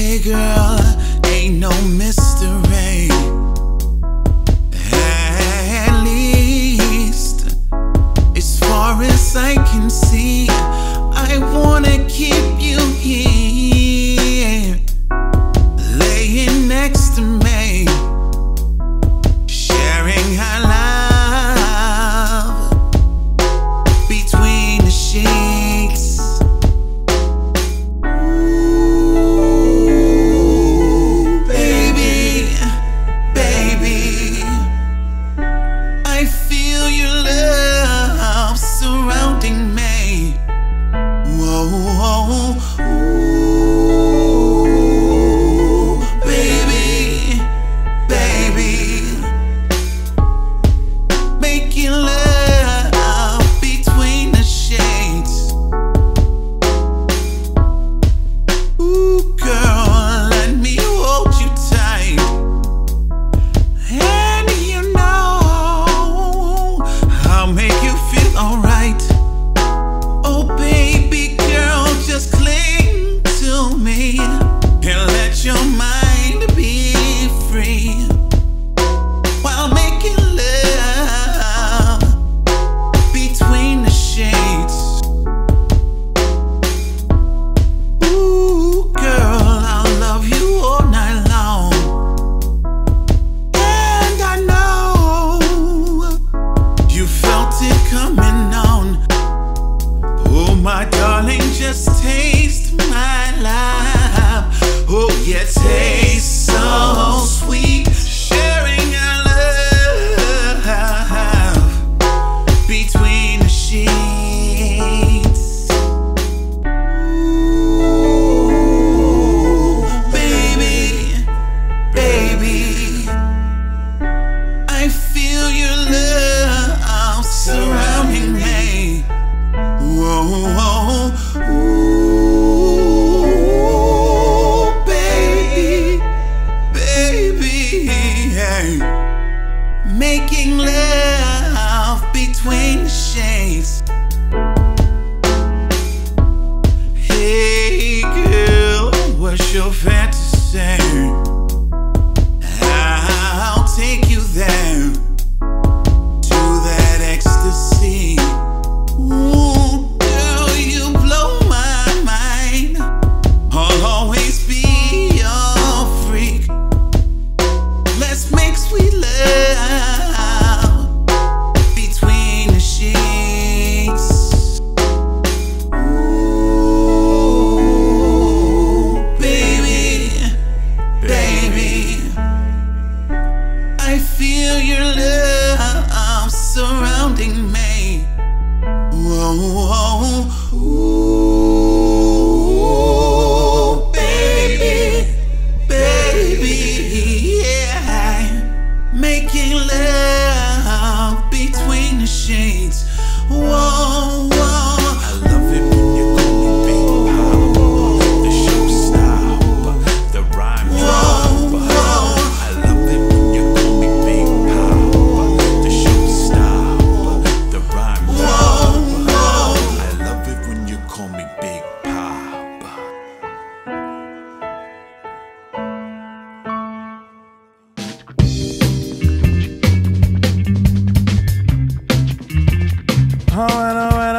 Hey girl, ain't no mystery. At least, as far as I can see, I wanna keep you here, laying next to me. making love. feel your love surrounding me. Whoa, whoa. Oh, I know, I know.